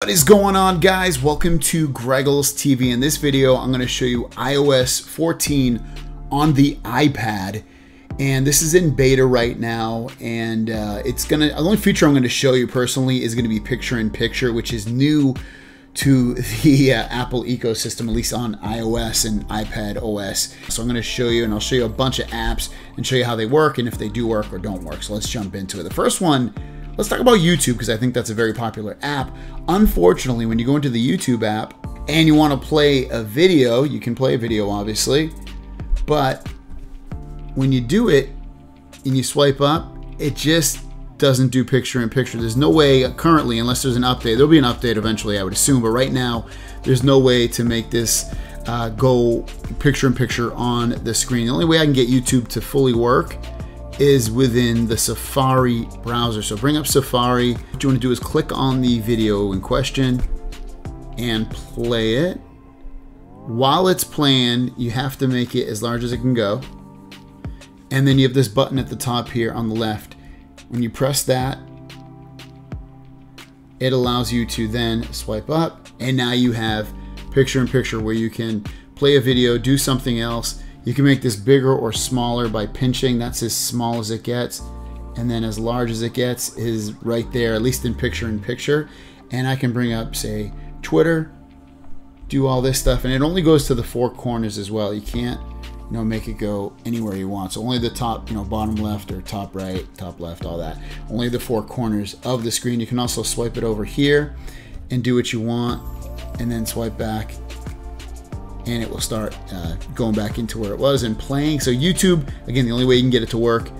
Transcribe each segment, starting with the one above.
What is going on guys? Welcome to Greggles TV. In this video, I'm going to show you iOS 14 on the iPad. And this is in beta right now. And uh, it's to, the only feature I'm going to show you personally is going to be picture in picture, which is new to the uh, Apple ecosystem, at least on iOS and iPad OS. So I'm going to show you, and I'll show you a bunch of apps and show you how they work and if they do work or don't work. So let's jump into it. The first one Let's talk about YouTube because I think that's a very popular app. Unfortunately, when you go into the YouTube app and you want to play a video, you can play a video obviously, but when you do it and you swipe up, it just doesn't do picture in picture. There's no way currently, unless there's an update, there'll be an update eventually, I would assume, but right now, there's no way to make this uh, go picture in picture on the screen. The only way I can get YouTube to fully work is within the Safari browser. So bring up Safari. What you want to do is click on the video in question and play it. While it's playing, you have to make it as large as it can go. And then you have this button at the top here on the left. When you press that, it allows you to then swipe up and now you have picture in picture where you can play a video, do something else, you can make this bigger or smaller by pinching. That's as small as it gets. And then as large as it gets is right there, at least in picture in picture. And I can bring up, say, Twitter, do all this stuff. And it only goes to the four corners as well. You can't, you know, make it go anywhere you want. So only the top, you know, bottom left or top right, top left, all that. Only the four corners of the screen. You can also swipe it over here and do what you want and then swipe back and it will start uh, going back into where it was and playing. So YouTube, again, the only way you can get it to work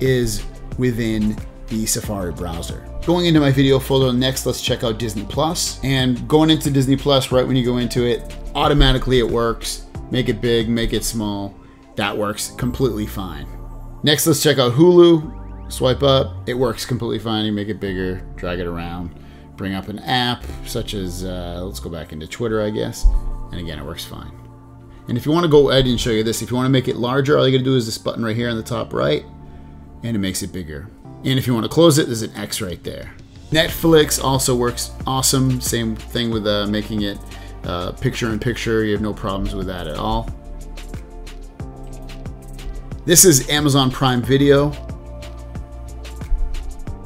is within the Safari browser. Going into my video folder next, let's check out Disney Plus. And going into Disney Plus, right when you go into it, automatically it works. Make it big, make it small. That works completely fine. Next, let's check out Hulu. Swipe up, it works completely fine. You make it bigger, drag it around, bring up an app such as, uh, let's go back into Twitter, I guess. And again, it works fine. And if you want to go, I didn't show you this. If you want to make it larger, all you got to do is this button right here on the top right, and it makes it bigger. And if you want to close it, there's an X right there. Netflix also works awesome. Same thing with uh, making it uh, picture in picture. You have no problems with that at all. This is Amazon Prime Video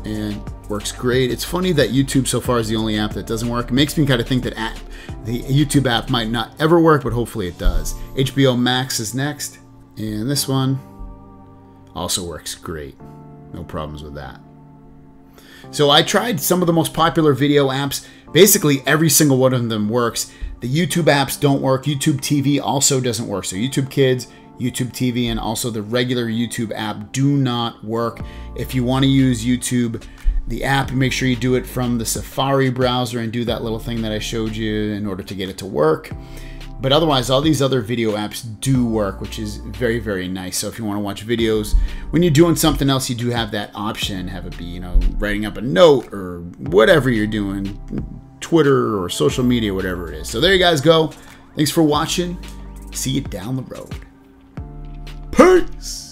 and works great. It's funny that YouTube so far is the only app that doesn't work. It makes me kind of think that app, the YouTube app might not ever work, but hopefully it does. HBO Max is next, and this one also works great. No problems with that. So I tried some of the most popular video apps. Basically, every single one of them works. The YouTube apps don't work. YouTube TV also doesn't work. So YouTube Kids, YouTube TV, and also the regular YouTube app do not work. If you want to use YouTube the app, make sure you do it from the Safari browser and do that little thing that I showed you in order to get it to work. But otherwise, all these other video apps do work, which is very, very nice. So if you want to watch videos, when you're doing something else, you do have that option. Have it be, you know, writing up a note or whatever you're doing, Twitter or social media, whatever it is. So there you guys go. Thanks for watching. See you down the road. Peace.